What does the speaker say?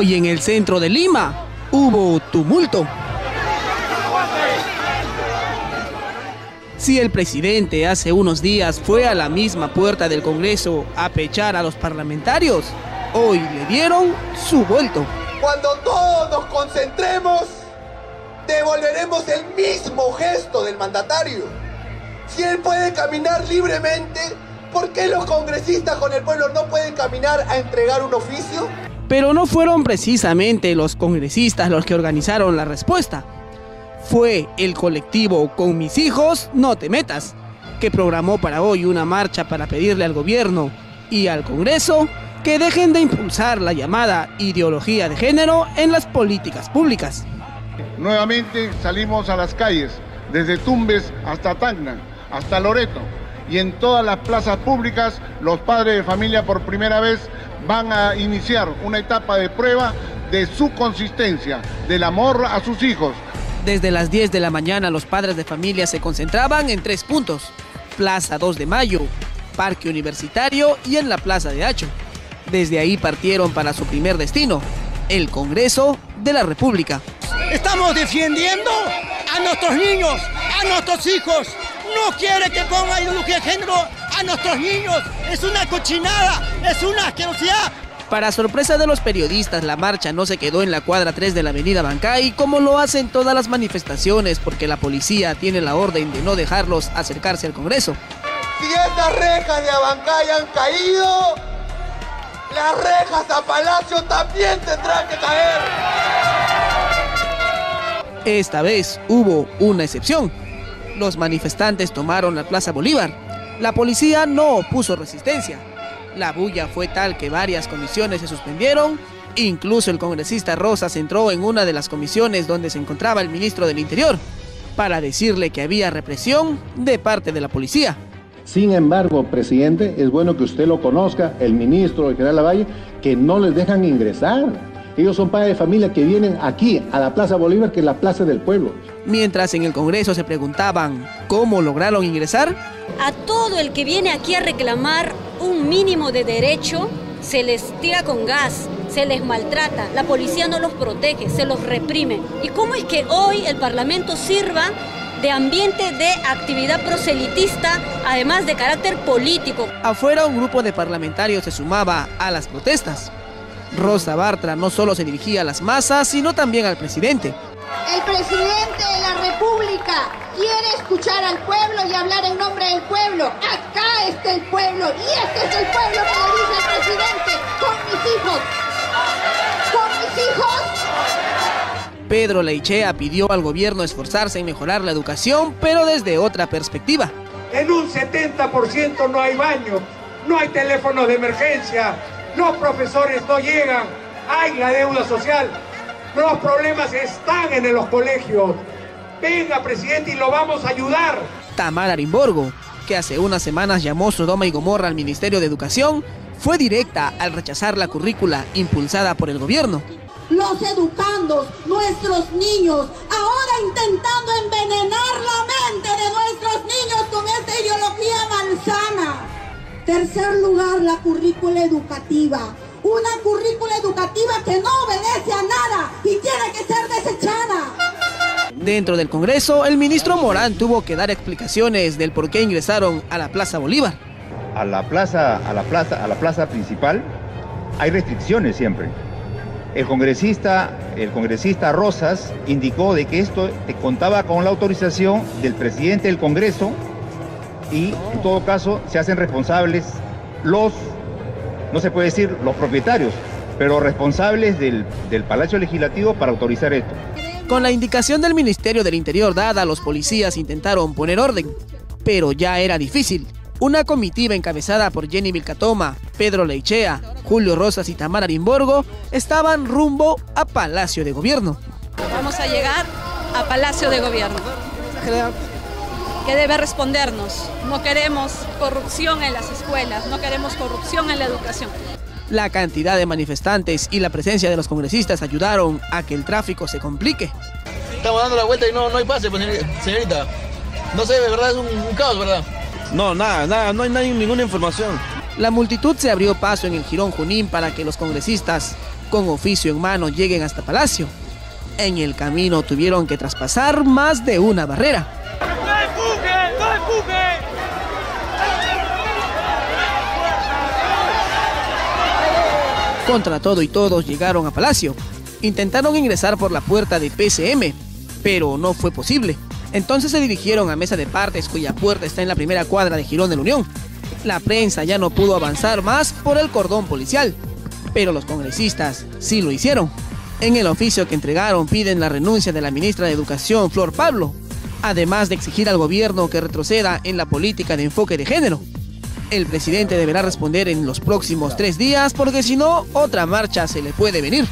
Hoy en el centro de Lima hubo tumulto. Si el presidente hace unos días fue a la misma puerta del Congreso a pechar a los parlamentarios, hoy le dieron su vuelto. Cuando todos nos concentremos, devolveremos el mismo gesto del mandatario. Si él puede caminar libremente, ¿por qué los congresistas con el pueblo no pueden caminar a entregar un oficio? Pero no fueron precisamente los congresistas los que organizaron la respuesta fue el colectivo Con mis hijos no te metas, que programó para hoy una marcha para pedirle al gobierno y al Congreso que dejen de impulsar la llamada ideología de género en las políticas públicas. Nuevamente salimos a las calles, desde Tumbes hasta Tacna, hasta Loreto, y en todas las plazas públicas los padres de familia por primera vez van a iniciar una etapa de prueba de su consistencia, del amor a sus hijos, desde las 10 de la mañana los padres de familia se concentraban en tres puntos. Plaza 2 de Mayo, Parque Universitario y en la Plaza de Hacho. Desde ahí partieron para su primer destino, el Congreso de la República. Estamos defendiendo a nuestros niños, a nuestros hijos. No quiere que ponga ideología de género a nuestros niños. Es una cochinada, es una asquerosidad. Para sorpresa de los periodistas, la marcha no se quedó en la cuadra 3 de la avenida Bancay como lo hacen todas las manifestaciones porque la policía tiene la orden de no dejarlos acercarse al Congreso. Si estas rejas de Abancay han caído, las rejas a Palacio también tendrán que caer. Esta vez hubo una excepción. Los manifestantes tomaron la Plaza Bolívar. La policía no opuso resistencia la bulla fue tal que varias comisiones se suspendieron, incluso el congresista Rosas entró en una de las comisiones donde se encontraba el ministro del Interior para decirle que había represión de parte de la policía. Sin embargo, presidente, es bueno que usted lo conozca, el ministro, el general Lavalle, que no les dejan ingresar. Ellos son padres de familia que vienen aquí, a la Plaza Bolívar, que es la plaza del pueblo. Mientras en el Congreso se preguntaban cómo lograron ingresar, a todo el que viene aquí a reclamar un mínimo de derecho, se les tira con gas, se les maltrata, la policía no los protege, se los reprime. ¿Y cómo es que hoy el Parlamento sirva de ambiente de actividad proselitista, además de carácter político? Afuera un grupo de parlamentarios se sumaba a las protestas. Rosa Bartra no solo se dirigía a las masas, sino también al presidente. El presidente de la República quiere escuchar al pueblo y hablar en nombre del pueblo. Acá está el pueblo y este es el pueblo que dice el presidente con mis hijos. Con mis hijos. Pedro Leichea pidió al gobierno esforzarse en mejorar la educación, pero desde otra perspectiva. En un 70% no hay baño, no hay teléfonos de emergencia, los profesores no llegan, hay la deuda social, los problemas están en los colegios. Venga, presidente, y lo vamos a ayudar. Tamara Arimborgo, que hace unas semanas llamó Sodoma y Gomorra al Ministerio de Educación, fue directa al rechazar la currícula impulsada por el gobierno. Los educandos, nuestros niños, ahora intentando envenenar la mente de nuestros niños con esta ideología malsana. Tercer lugar, la currícula educativa una currícula educativa que no obedece a nada y tiene que ser desechada. Dentro del Congreso, el ministro Morán tuvo que dar explicaciones del por qué ingresaron a la Plaza Bolívar. A la plaza, a la plaza, a la plaza principal hay restricciones siempre. El congresista, el congresista Rosas indicó de que esto contaba con la autorización del presidente del Congreso y en todo caso se hacen responsables los no se puede decir los propietarios, pero responsables del, Palacio Legislativo para autorizar esto. Con la indicación del Ministerio del Interior dada, los policías intentaron poner orden, pero ya era difícil. Una comitiva encabezada por Jenny Vilcatoma, Pedro Leichea, Julio Rosas y Tamara Arimborgo estaban rumbo a Palacio de Gobierno. Vamos a llegar a Palacio de Gobierno que debe respondernos. No queremos corrupción en las escuelas, no queremos corrupción en la educación. La cantidad de manifestantes y la presencia de los congresistas ayudaron a que el tráfico se complique. Estamos dando la vuelta y no, no hay pase, pues, señorita. No sé, de verdad es un, caos, ¿verdad? No, nada, nada, no hay, no hay ninguna información. La multitud se abrió paso en el Girón Junín para que los congresistas con oficio en mano lleguen hasta Palacio. En el camino tuvieron que traspasar más de una barrera. Contra todo y todos llegaron a Palacio. Intentaron ingresar por la puerta de PCM, pero no fue posible. Entonces se dirigieron a Mesa de Partes, cuya puerta está en la primera cuadra de Girón de la Unión. La prensa ya no pudo avanzar más por el cordón policial, pero los congresistas sí lo hicieron. En el oficio que entregaron piden la renuncia de la ministra de Educación, Flor Pablo, además de exigir al gobierno que retroceda en la política de enfoque de género. El presidente deberá responder en los próximos tres días porque si no, otra marcha se le puede venir.